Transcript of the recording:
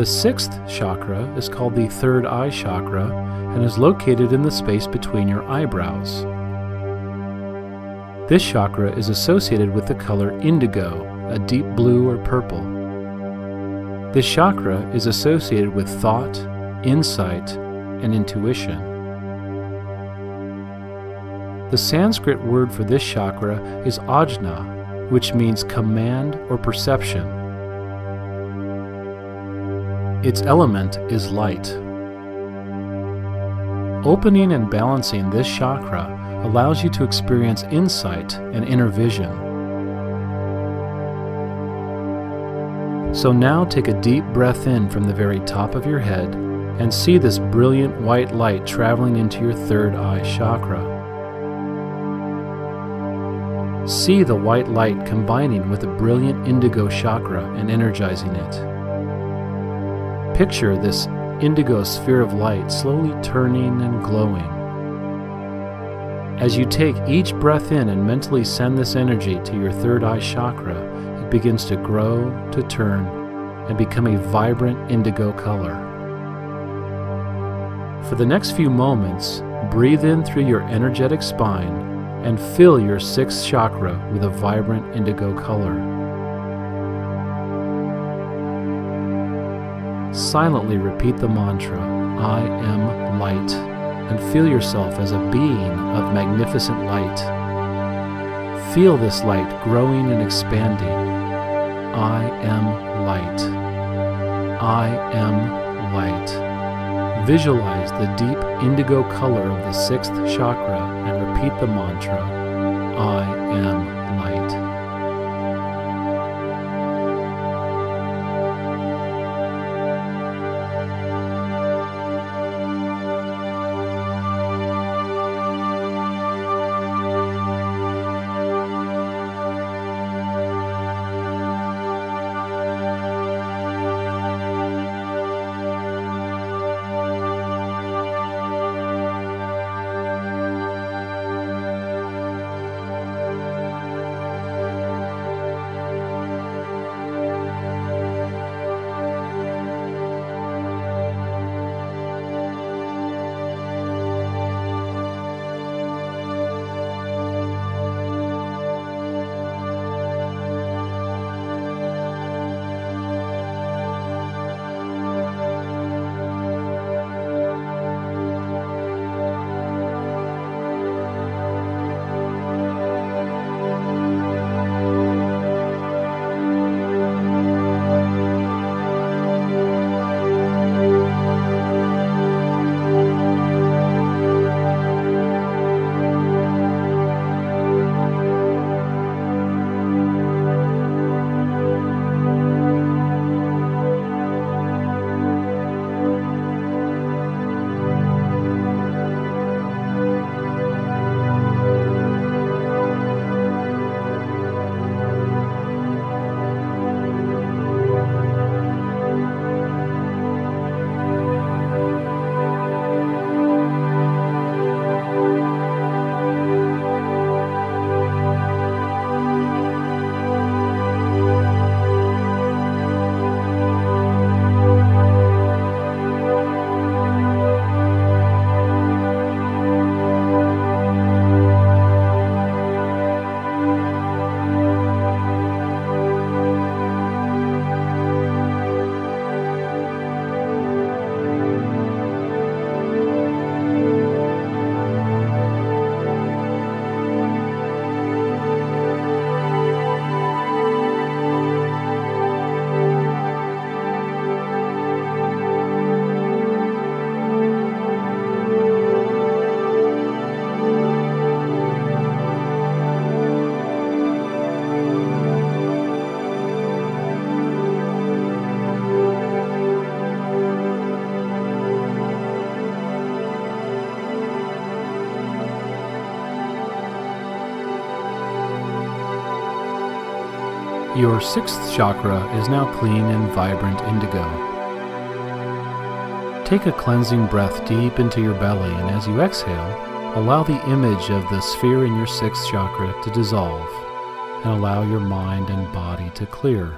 The sixth chakra is called the third eye chakra and is located in the space between your eyebrows. This chakra is associated with the color indigo, a deep blue or purple. This chakra is associated with thought, insight, and intuition. The Sanskrit word for this chakra is ajna, which means command or perception. Its element is light. Opening and balancing this chakra allows you to experience insight and inner vision. So now take a deep breath in from the very top of your head and see this brilliant white light traveling into your third eye chakra. See the white light combining with the brilliant indigo chakra and energizing it. Picture this indigo sphere of light slowly turning and glowing. As you take each breath in and mentally send this energy to your third eye chakra, it begins to grow, to turn, and become a vibrant indigo color. For the next few moments, breathe in through your energetic spine and fill your sixth chakra with a vibrant indigo color. Silently repeat the mantra, I am light and feel yourself as a being of magnificent light. Feel this light growing and expanding. I am light. I am light. Visualize the deep indigo color of the sixth chakra and repeat the mantra, I am Your sixth chakra is now clean and vibrant indigo. Take a cleansing breath deep into your belly, and as you exhale, allow the image of the sphere in your sixth chakra to dissolve, and allow your mind and body to clear.